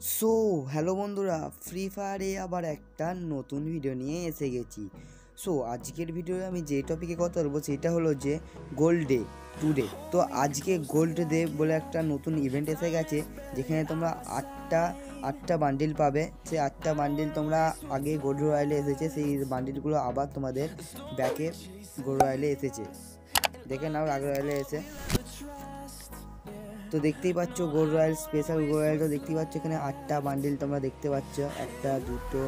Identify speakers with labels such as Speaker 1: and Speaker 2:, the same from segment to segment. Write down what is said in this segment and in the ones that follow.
Speaker 1: So hello বন্ধুরা free ফায়ারে আবার একটা নতুন ভিডিও নিয়ে এসে গেছি। সো আজকের ভিডিওয়ে আমি যে টপিকে কথা বলব সেটা হলো যে গোল্ড ডে টুডে তো আজকে গোল্ড ডে বলে একটা নতুন ইভেন্ট এসে গেছে, যেখানে তোমরা আটটা আটটা বান্ডিল পাবে। সেই আটটা বান্ডিল তোমরা আগে গোল্ড রয়্যালে এসেছে, সেই বান্ডিলগুলো আবার তোমাদের ব্যাকে গোল্ড রয়্যালে এসেছে। দেখে নাও আগে রয়্যালে এসে। তো দেখতেই পাচ্ছ gold royal special gold royal তো দেখতেই পাচ্ছ, এখানে আটটা বান্ডিল তোমরা দেখতে পাচ্ছ। একটা, দুটো,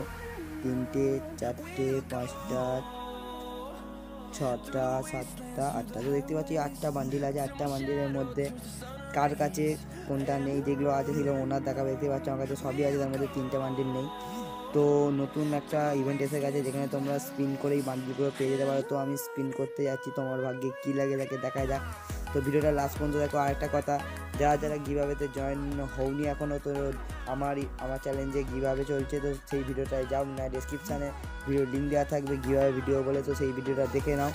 Speaker 1: তিনটে, চারটে, পাঁচটা, ছটা, সাতটা, আটটা। তো দেখতে পাচ্ছি আটটা বান্ডিল আছে। আটটা বান্ডিলের মধ্যে কার কাছে কোনটা নেই, যেগুলো আছে সেগুলো ওনার দেখা দেখতে পাচ্ছ, আমার কাছে সবই আছে, তার মধ্যে তিনটে বান্ডিল নেই। তো নতুন একটা ইভেন্ট এসে গেছে, যেখানে তোমরা স্পিন করেই বান্ডিলগুলো পেয়ে যেতে পারো। তো আমি স্পিন করতে যাচ্ছি, তোমার ভাগ্যে কী লাগে তাকে দেখা যাক। তো ভিডিওটা লাস্ট পর্যন্ত দেখো। আরেকটা কথা, যারা যারা গিভাবেতে জয়েন হওনি এখনও তো আমার আমার চ্যালেঞ্জে গিভাবে চলছে, তো সেই ভিডিওটায় যাও। না ডিসক্রিপশানে ভিডিও লিঙ্ক দেওয়া থাকবে গিভাবে ভিডিও বলে, তো সেই ভিডিওটা দেখে নাও।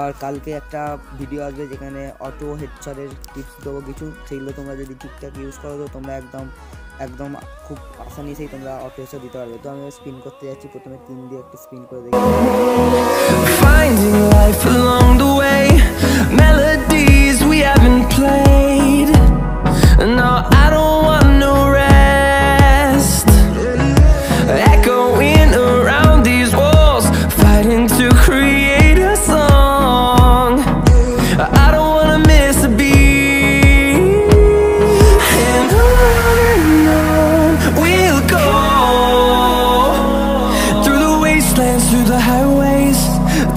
Speaker 1: আর কালকে একটা ভিডিও আসবে যেখানে অটো হেডশটের টিপস দেবো কিছু। সেগুলো তোমরা যদি ঠিকঠাক ইউজ করো, তো তোমরা একদম একদম খুব আসানি আসানিসেই তোমরা অটো হেডশট দিতে পারবে। তো আমি স্পিন করতে যাচ্ছি। প্রথমে তিন দিয়ে একটা স্পিন করে দেখি।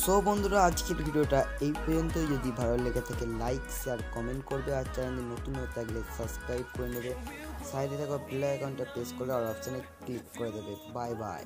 Speaker 1: so বন্ধুরা, আজকের ভিডিওটা এই পর্যন্তই। যদি ভালো লেগে থাকে লাইক শেয়ার কমেন্ট করবে আর চ্যানেলে নতুন হয়ে থাকলে সাবস্ক্রাইব করে নেবে। সাইডে থাকা বেল আইকনটা প্রেস করে আর অপশানে ক্লিক করে দেবে। Bye bye